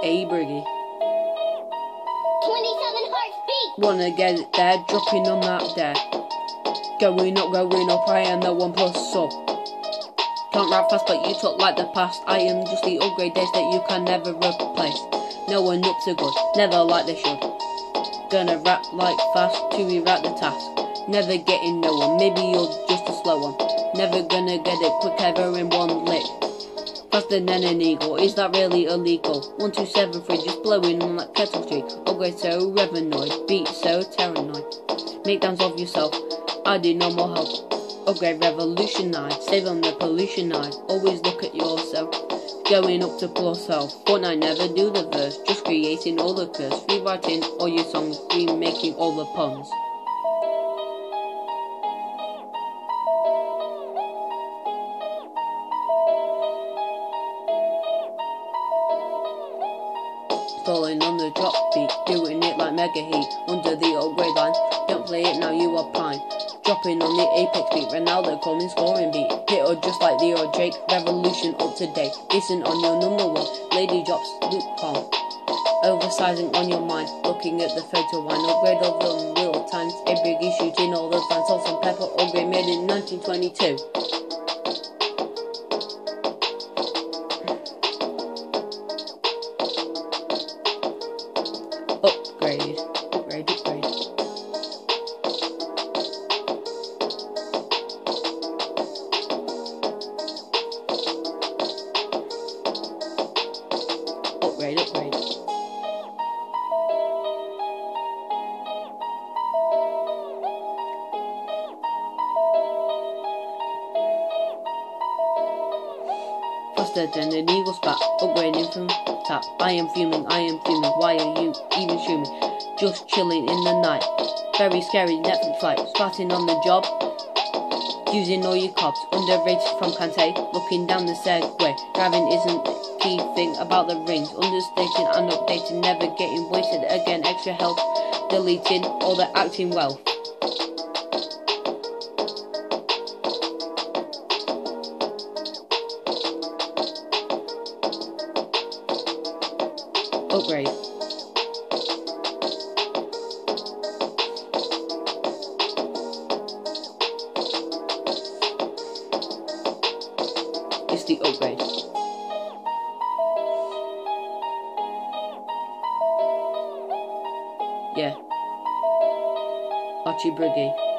A Briggy. 27 hearts beat. Wanna get it there, dropping on that there. Going up, going up, I am the one plus sub. Can't rap fast, but you talk like the past. I am just the upgrade days that you can never replace. No one up to good, never like they should. Gonna rap like fast to rewrite the task. Never getting no one, maybe you're just a slow one. Never gonna get it quick ever in one lick. Faster than an eagle, is that really illegal? 1273 just blowing on that kettle tree. Oh, Upgrade so revenoid, beat so terranoid. Make dance of yourself, I do no more help. Upgrade oh, revolutionize, save on the pollution eye. Always look at yourself. Going up to plus self. Fortnite never do the verse, just creating all the curse. Rewriting all your songs, remaking all the puns. Falling on the drop beat, doing it like mega heat under the old upgrade line. Don't play it now, you are prime. Dropping on the apex beat, Ronaldo coming scoring beat. Hit or just like the old Drake, revolution up to date. Listen on your number one, lady drops, Luke Palm. Oversizing on your mind, looking at the photo line, upgrade of the real times. A Briggy shooting all the time, salt and pepper, upgrade made in 1922. Upgrade, upgrade. Faster than an eagle's bat, upgrading from tap. I am fuming, I am fuming. Why are you even shooting? Just chilling in the night. Very scary Netflix flight. Starting on the job. Using all your cops. Underrated from Kante. Looking down the Segway. Driving isn't about the rings. Understating and updating. Never getting wasted again. Extra health. Deleting all the acting well. Oh, upgrade. It's the upgrade. Yeah. Archie Briggy.